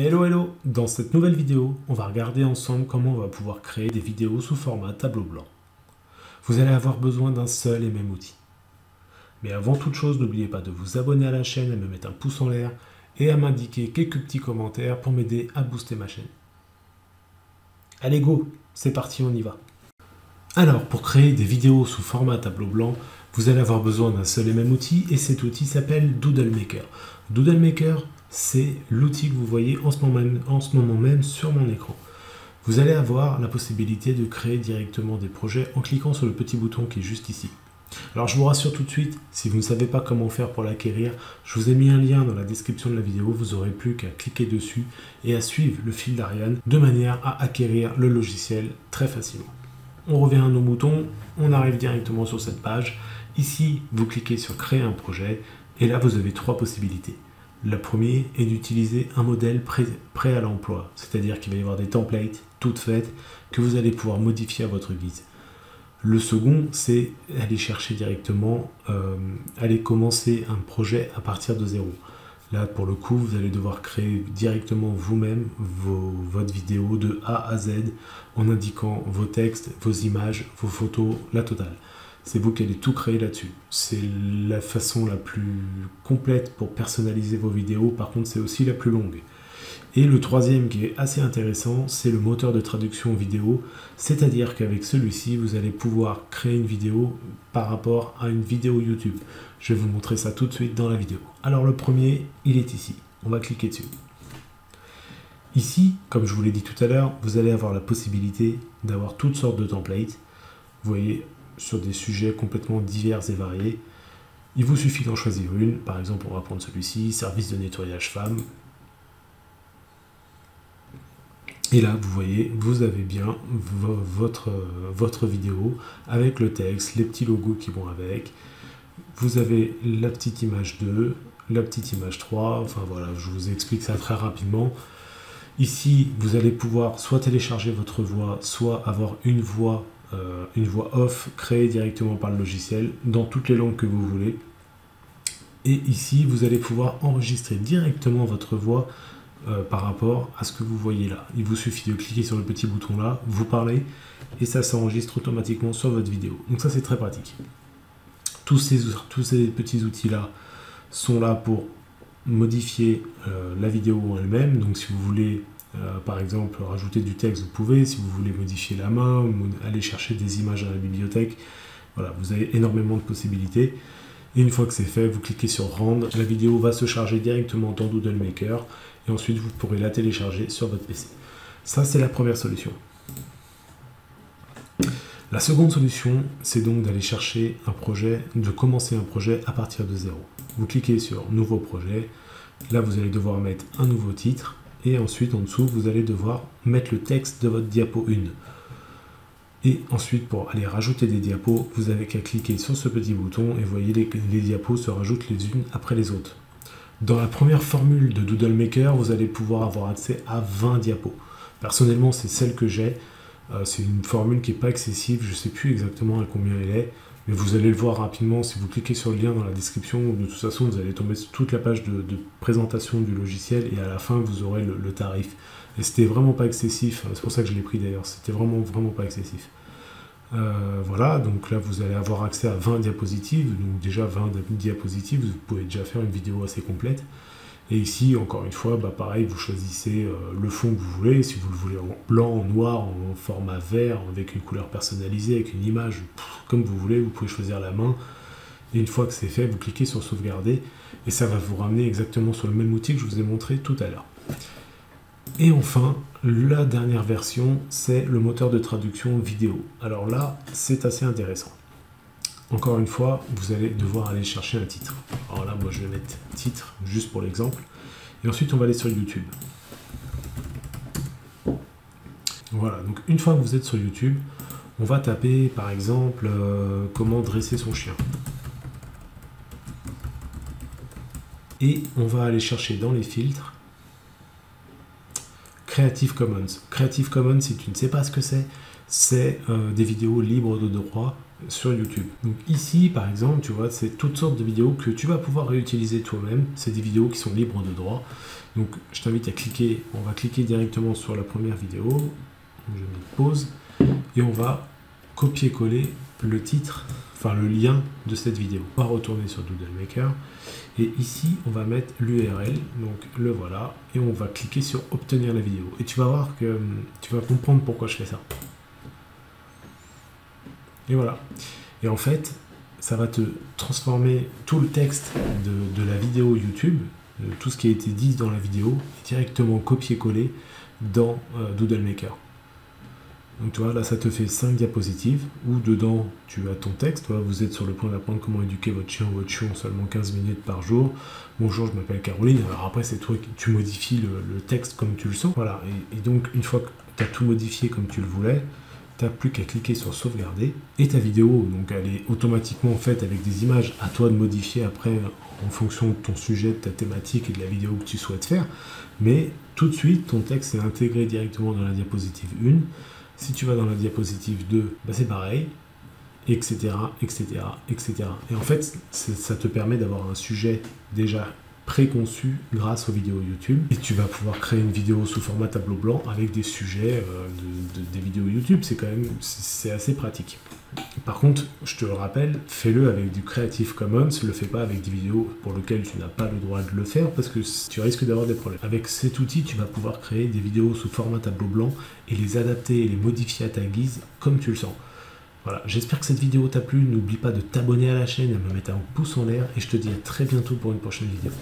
Hello hello Dans cette nouvelle vidéo, on va regarder ensemble comment on va pouvoir créer des vidéos sous format tableau blanc. Vous allez avoir besoin d'un seul et même outil. Mais avant toute chose, n'oubliez pas de vous abonner à la chaîne, à me mettre un pouce en l'air et à m'indiquer quelques petits commentaires pour m'aider à booster ma chaîne. Allez go C'est parti, on y va Alors, pour créer des vidéos sous format tableau blanc, vous allez avoir besoin d'un seul et même outil et cet outil s'appelle Doodlemaker. Doodlemaker, c'est l'outil que vous voyez en ce, moment même, sur mon écran. Vous allez avoir la possibilité de créer directement des projets en cliquant sur le petit bouton qui est juste ici. Alors je vous rassure tout de suite, si vous ne savez pas comment faire pour l'acquérir, je vous ai mis un lien dans la description de la vidéo, vous n'aurez plus qu'à cliquer dessus et à suivre le fil d'Ariane de manière à acquérir le logiciel très facilement. On revient à nos moutons, on arrive directement sur cette page. Ici, vous cliquez sur créer un projet et là vous avez trois possibilités. La première est d'utiliser un modèle prêt, à l'emploi, c'est-à-dire qu'il va y avoir des templates toutes faites que vous allez pouvoir modifier à votre guise. Le second, c'est aller chercher directement, euh, aller commencer un projet à partir de zéro. Là, pour le coup, vous allez devoir créer directement vous-même votre vidéo de A à Z en indiquant vos textes, vos images, vos photos, la totale c'est vous qui allez tout créer là-dessus. C'est la façon la plus complète pour personnaliser vos vidéos, par contre c'est aussi la plus longue. Et le troisième qui est assez intéressant, c'est le moteur de traduction vidéo, c'est-à-dire qu'avec celui-ci, vous allez pouvoir créer une vidéo par rapport à une vidéo YouTube. Je vais vous montrer ça tout de suite dans la vidéo. Alors le premier, il est ici. On va cliquer dessus. Ici, comme je vous l'ai dit tout à l'heure, vous allez avoir la possibilité d'avoir toutes sortes de templates. Vous voyez, sur des sujets complètement divers et variés. Il vous suffit d'en choisir une, par exemple on va prendre celui-ci, service de nettoyage femme. Et là, vous voyez, vous avez bien votre, votre vidéo avec le texte, les petits logos qui vont avec. Vous avez la petite image 2, la petite image 3, enfin voilà, je vous explique ça très rapidement. Ici, vous allez pouvoir soit télécharger votre voix, soit avoir une voix euh, une voix off créée directement par le logiciel dans toutes les langues que vous voulez. Et ici, vous allez pouvoir enregistrer directement votre voix euh, par rapport à ce que vous voyez là. Il vous suffit de cliquer sur le petit bouton là, vous parlez, et ça s'enregistre automatiquement sur votre vidéo. Donc ça, c'est très pratique. Tous ces, petits outils-là sont là pour modifier euh, la vidéo en elle-même. Donc si vous voulez euh, par exemple, rajouter du texte, vous pouvez. Si vous voulez modifier la main, aller chercher des images à la bibliothèque, voilà, vous avez énormément de possibilités. Et une fois que c'est fait, vous cliquez sur Rendre. La vidéo va se charger directement dans Doodle Maker. Et ensuite, vous pourrez la télécharger sur votre PC. Ça, c'est la première solution. La seconde solution, c'est donc d'aller chercher un projet, de commencer un projet à partir de zéro. Vous cliquez sur Nouveau projet. Là, vous allez devoir mettre un nouveau titre et ensuite en dessous vous allez devoir mettre le texte de votre diapo 1 et ensuite pour aller rajouter des diapos vous avez qu'à cliquer sur ce petit bouton et voyez les, les diapos se rajoutent les unes après les autres. Dans la première formule de Doodle Maker vous allez pouvoir avoir accès à 20 diapos. Personnellement c'est celle que j'ai. Euh, c'est une formule qui n'est pas excessive je ne sais plus exactement à combien elle est mais vous allez le voir rapidement si vous cliquez sur le lien dans la description. De toute façon, vous allez tomber sur toute la page de, présentation du logiciel et à la fin, vous aurez le, tarif. Et c'était vraiment pas excessif. C'est pour ça que je l'ai pris d'ailleurs. C'était vraiment, vraiment pas excessif. Euh, voilà, donc là vous allez avoir accès à 20 diapositives, donc déjà 20 diapositives, vous pouvez déjà faire une vidéo assez complète. Et ici, encore une fois, bah pareil, vous choisissez euh, le fond que vous voulez, si vous le voulez en blanc, en noir, en format vert, avec une couleur personnalisée, avec une image, comme vous voulez, vous pouvez choisir la main. Et une fois que c'est fait, vous cliquez sur sauvegarder, et ça va vous ramener exactement sur le même outil que je vous ai montré tout à l'heure. Et enfin, la dernière version, c'est le moteur de traduction vidéo. Alors là, c'est assez intéressant. Encore une fois, vous allez devoir aller chercher un titre. Alors là, moi je vais mettre titre juste pour l'exemple. Et ensuite, on va aller sur YouTube. Voilà, donc une fois que vous êtes sur YouTube, on va taper par exemple euh, comment dresser son chien. Et on va aller chercher dans les filtres Creative Commons. Creative Commons, si tu ne sais pas ce que c'est, c'est euh, des vidéos libres de droit sur YouTube. Donc ici, par exemple, tu vois, c'est toutes sortes de vidéos que tu vas pouvoir réutiliser toi-même. C'est des vidéos qui sont libres de droit. Donc je t'invite à cliquer, on va cliquer directement sur la première vidéo. Je mets pause et on va copier-coller le titre, enfin le lien de cette vidéo. On va retourner sur Doodle Maker et ici on va mettre l'URL, donc le voilà, et on va cliquer sur obtenir la vidéo. Et tu vas voir que hum, tu vas comprendre pourquoi je fais ça. Et voilà. Et en fait, ça va te transformer tout le texte de, la vidéo YouTube, euh, tout ce qui a été dit dans la vidéo, directement copier-coller dans euh, Doodle Maker. Donc tu vois, là ça te fait 5 diapositives où dedans tu as ton texte. vous êtes sur le point d'apprendre comment éduquer votre chien ou votre chien en seulement 15 minutes par jour. Bonjour, je m'appelle Caroline. Alors après, c'est toi qui tu modifies le, texte comme tu le sens. Voilà, et, et donc une fois que tu as tout modifié comme tu le voulais, tu n'as plus qu'à cliquer sur sauvegarder et ta vidéo, donc elle est automatiquement faite avec des images, à toi de modifier après en fonction de ton sujet, de ta thématique et de la vidéo que tu souhaites faire, mais tout de suite ton texte est intégré directement dans la diapositive 1. Si tu vas dans la diapositive 2, bah, c'est pareil, etc., etc., etc. Et en fait, ça te permet d'avoir un sujet déjà préconçu grâce aux vidéos YouTube. Et tu vas pouvoir créer une vidéo sous format tableau blanc avec des sujets euh, de, des vidéos YouTube. C'est quand même c'est assez pratique. Par contre, je te le rappelle, fais-le avec du Creative Commons, le fais pas avec des vidéos pour lesquelles tu n'as pas le droit de le faire parce que tu risques d'avoir des problèmes. Avec cet outil, tu vas pouvoir créer des vidéos sous format tableau blanc et les adapter et les modifier à ta guise comme tu le sens. Voilà, j'espère que cette vidéo t'a plu. N'oublie pas de t'abonner à la chaîne de me mettre un pouce en l'air. Et je te dis à très bientôt pour une prochaine vidéo.